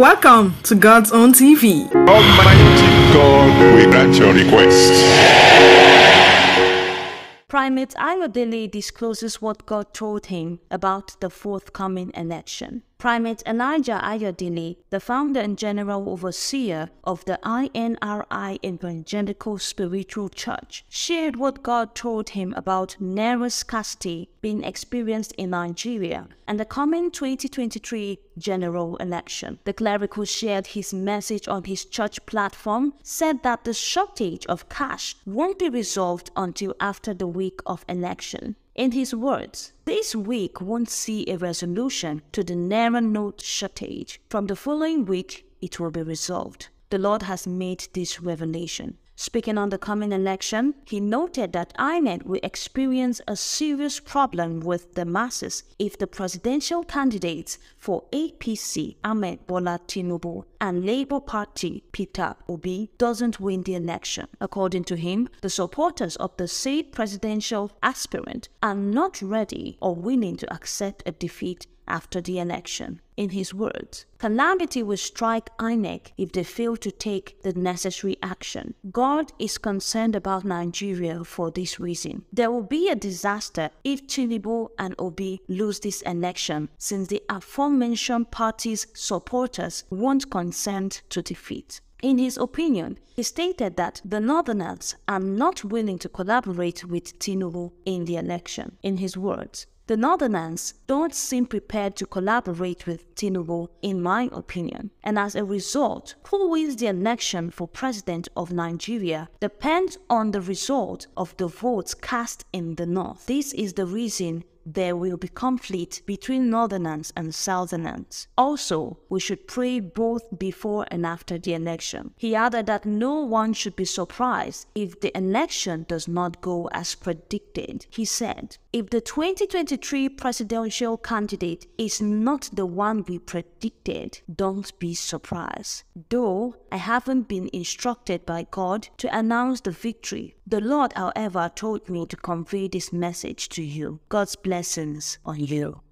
Welcome to God's Own TV. Almighty God will grant your request. Primate Ayodele discloses what God told him about the forthcoming election. Primate Elijah Ayodele, the founder and general overseer of the INRI Evangelical Spiritual Church, shared what God told him about Naira scarcity being experienced in Nigeria and the coming 2023 general election. The clerical shared his message on his church platform, said that the shortage of cash won't be resolved until after the week of election. In his words, this week won't see a resolution to the Naira note shortage. From the following week, it will be resolved. The Lord has made this revelation. Speaking on the coming election, he noted that INEC will experience a serious problem with the masses if the presidential candidates for APC, Ahmed Bola Tinubu, and Labour Party, Peter Obi, doesn't win the election. According to him, the supporters of the said presidential aspirant are not ready or willing to accept a defeat after the election. In his words, calamity will strike INEC if they fail to take the necessary action. God is concerned about Nigeria for this reason. There will be a disaster if Tinubu and Obi lose this election since the aforementioned parties' supporters won't consent to defeat. In his opinion, he stated that the Northerners are not willing to collaborate with Tinubu in the election. In his words, the Northerners don't seem prepared to collaborate with Tinubu, in my opinion. And as a result, who wins the election for president of Nigeria depends on the result of the votes cast in the North. This is the reason there will be conflict between northerners and southerners. Also, we should pray both before and after the election. He added that no one should be surprised if the election does not go as predicted. He said, if the 2023 presidential candidate is not the one we predicted, don't be surprised. Though I haven't been instructed by God to announce the victory, the Lord, however, told me to convey this message to you. God's blessings on you.